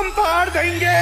हम फाड़ देंगे।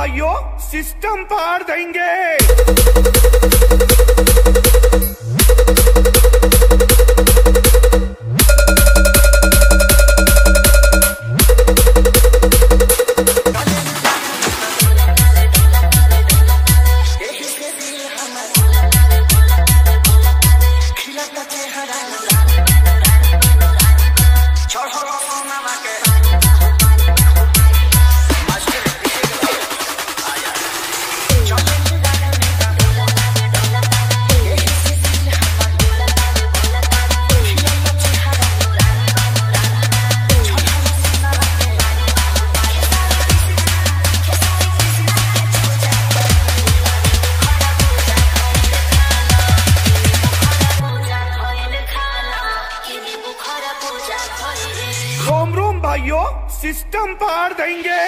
भाइयों सिस्टम पार देंगे। भाइयों सिस्टम पार देंगे।